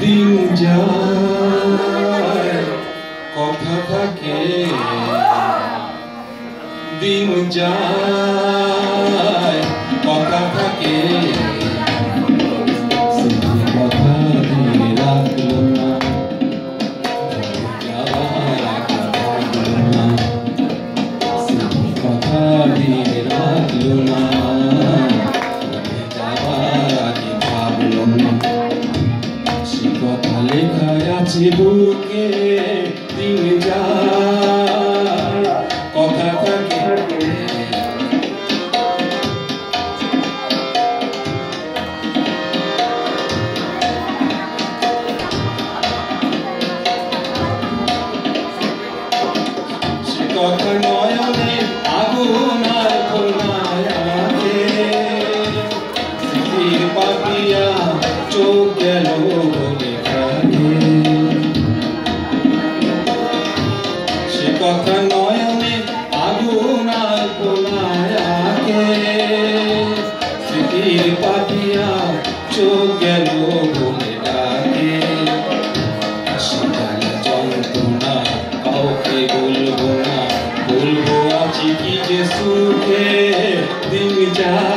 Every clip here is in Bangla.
দিন যায় কথা থাকে। দিন যায় কথা থাকে। বুকে দিন যায় কথা থাকে। কথা নয়নে আগুন আর কোনায় আমাকে পাপিয়া চোখ কথা নয়নে আগুন আর কোনায় আকে স্মৃতির পাপিয়া চোখ গেল বলে ডাকে। সকালে যন্ত্রণা, কাউকে বলব না। বলব আছি কি যে সুখে, দিন যায়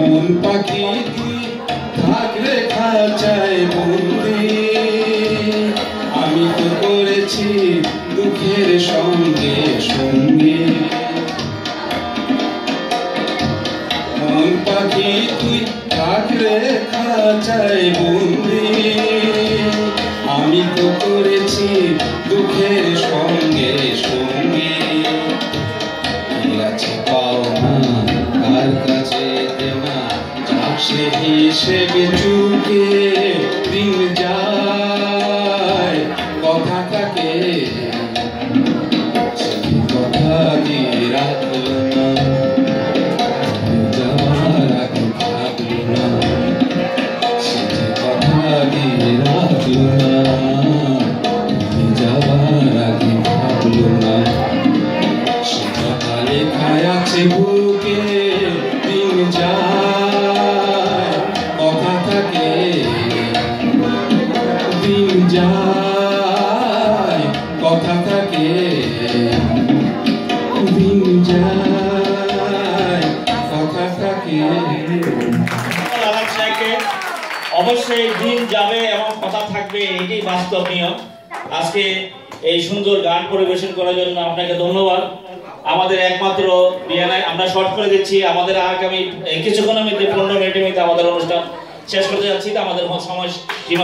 মন পাখি খাঁচায় বন্দি আমি তো করেছি দুঃখের সঙ্গে সঙ্গে। মন পাখি তুই থাকলে খাঁচায় বন্দি সে হিসেবে চুকে দিন যায় কথা থাকে কথা দিয়ে রাখল যাওয়ার আগে ভাবলো না। সকালে খায়াছে বুকে যাবে এবং কথা থাকবে, এটাই বাস্তব নিয়ম। আজকে এই সুন্দর গান পরিবেশন করার জন্য আপনাকে ধন্যবাদ। আমাদের একমাত্র আমরা শর্ট করে দিচ্ছি। আমাদের আগামী কিছুক্ষণের মধ্যে পনেরো মিনিটের মধ্যে আমাদের অনুষ্ঠান শেষ করতে যাচ্ছি তো আমাদের সময় সীমা